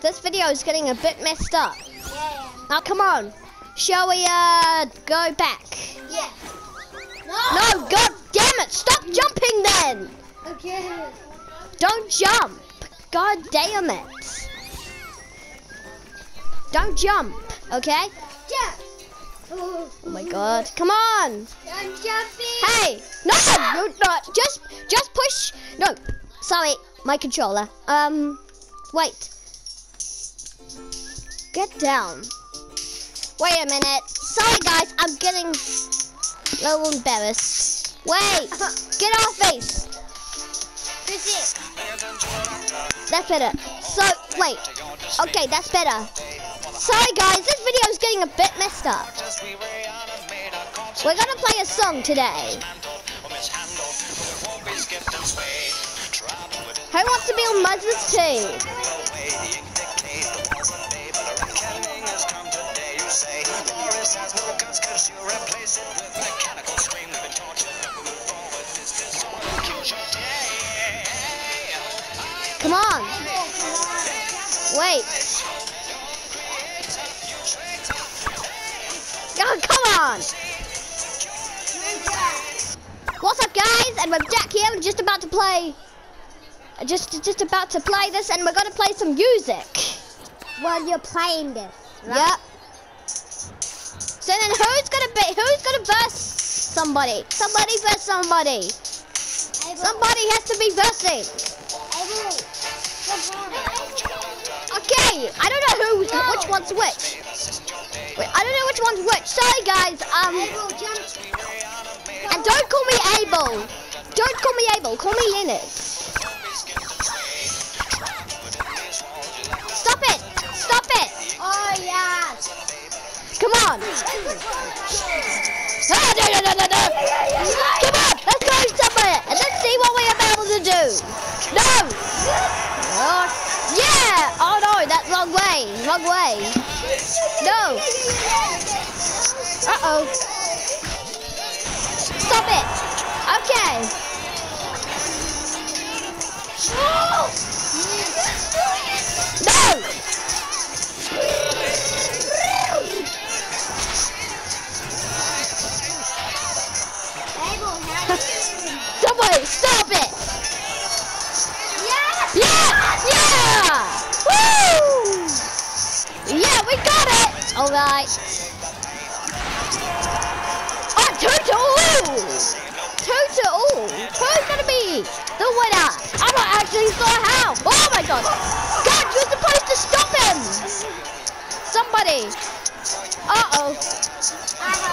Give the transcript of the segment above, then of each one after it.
this video is getting a bit messed up. Yeah. Now, come on. Shall we, uh, go back? Yeah. No, god damn it! Stop jumping then! Okay. Don't jump! God damn it! Don't jump, okay? Jump. Oh, my god. Come on! I'm jumping. Hey! No! You're not. Just, just push. No. Sorry, my controller. Um, wait. Get down. Wait a minute. Sorry, guys. I'm getting a little embarrassed. Wait. Get off face. This it. That's better. So, wait. Okay, that's better. Sorry, guys. This video is getting a bit messed up. We're gonna play a song today. Who wants to be on Muz's team? Come on. Wait. Oh, come on. What's up, guys? And we're Jack here. We're just about to play. Just, just about to play this, and we're gonna play some music. While you're playing this. Yep. So then, who's gonna be? Who's gonna verse somebody? Somebody verse somebody. Somebody has to be versing. Okay, I don't know who, which one's which. Wait, I don't know which one's which. Sorry, guys. Um, and don't call me Abel. Don't call me Abel. Call me Leonard. Stop it! Stop it! Oh yeah. Come on! Uh oh. Stop it! Okay. No! Somebody stop it! Yeah! Yeah! Woo! Yeah, we got it! Alright. Who's gonna be the winner? I'm not actually sure how! Oh my god! God, you're supposed to stop him! Somebody! Uh-oh.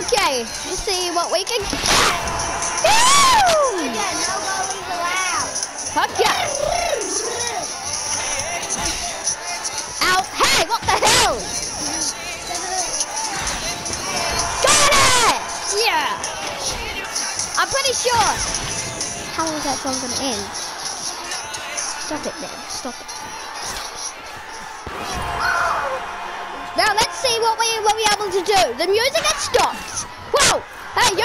Okay, let's see what we can get. Woo! Okay. Ow, hey, what the hell? Got it! Yeah! I'm pretty sure. How long is that song gonna end? Stop it then, stop it. Now let's see what we what we able to do. The music has stopped. Whoa! Hey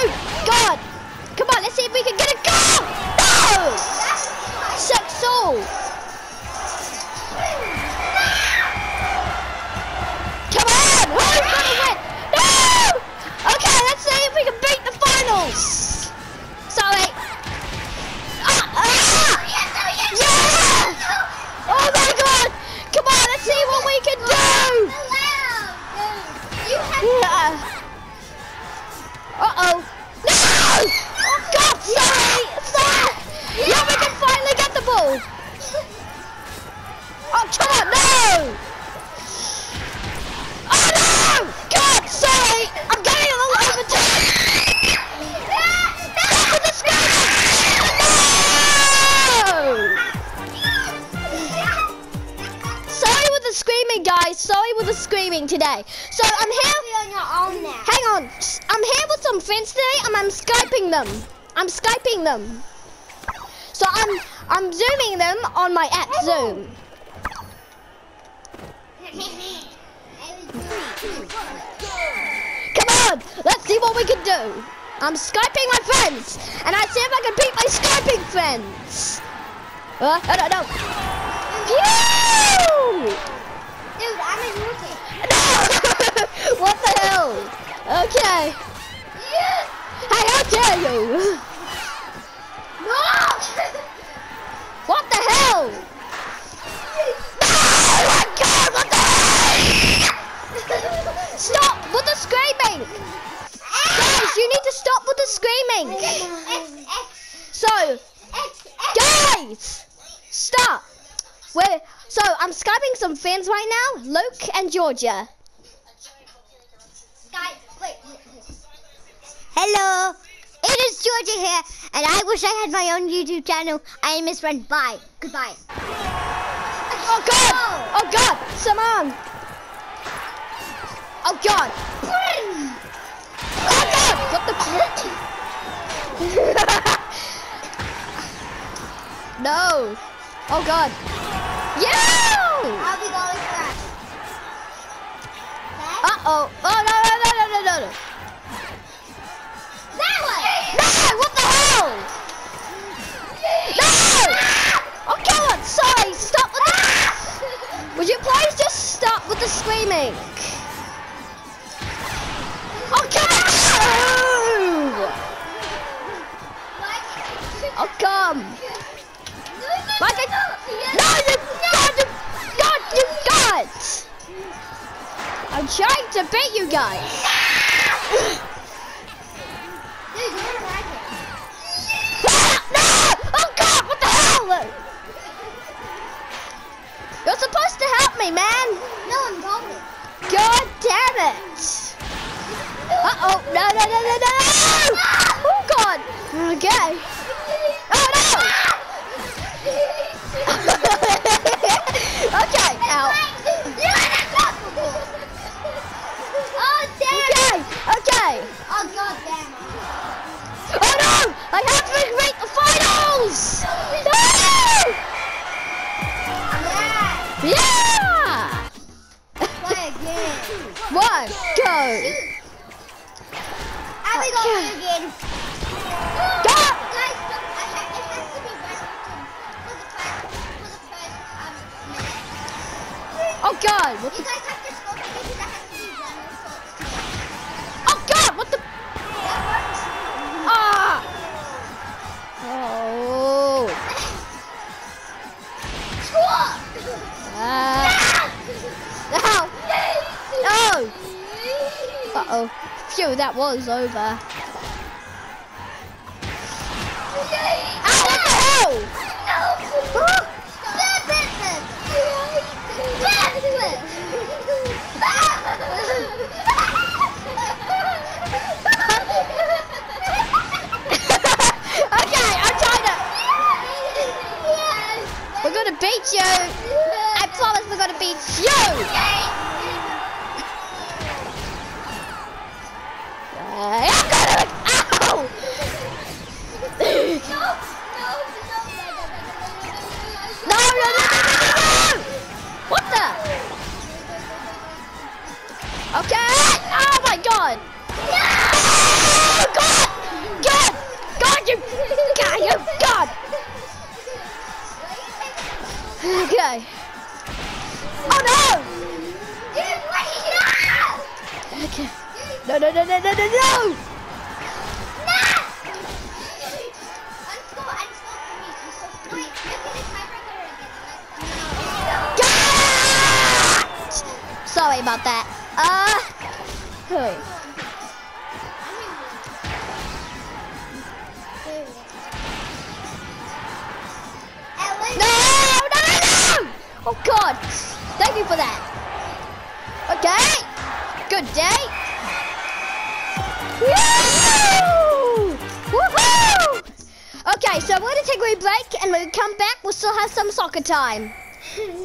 today. So I'm here. on your own now. Hang on. I'm here with some friends today and I'm Skyping them. I'm Skyping them. So I'm I'm zooming them on my app Zoom. Come on, let's see what we can do. I'm Skyping my friends, and I see if I can beat my Skyping friends. Uh, no, no, no. Phew! Dude, I'm in rookie. No! What the hell? Okay. Hey, how dare you? No! What the hell? Oh my god, what the hell? Stop with the screaming! Guys, you need to stop with the screaming! X, X, So, guys! Stop! Wait, so I'm Skyping some fans right now, Luke and Georgia. Hello, it is Georgia here, and I wish I had my own YouTube channel. I am his friend. Bye. Goodbye. Oh god! Oh god! Saman! Oh god! Oh god! What the No! Oh god! Yeah! I'll be going first. Okay? Uh oh! Oh no Oh come! Like I, no, you God, you God, you God! I'm trying to beat you guys. Dude, you're right no! Oh God, what the hell? You're supposed to help me, man. No, I'm golden. God damn it! Uh oh, no, no, no, no, no! Oh God! Okay. Okay, ow. Oh! Okay, okay. Oh, god damn. Oh no! I have to make the finals! No! Yeah! Yeah! Play again. One, go! I'll be again. Oh god, what You the... guys have to score because it has to be one so it's Oh god, what the... Ah! Oh. Ah. Ow! Oh! Uh-oh. Phew, that was over. Ow, what the hell? okay, I'm trying to... We're gonna beat you! I promise we're about that. Uh. No, no, no, no! Oh God! Thank you for that. Okay. Good day. Woo! Woohoo! Okay, so we're gonna take a break, and when we come back, we'll still have some soccer time.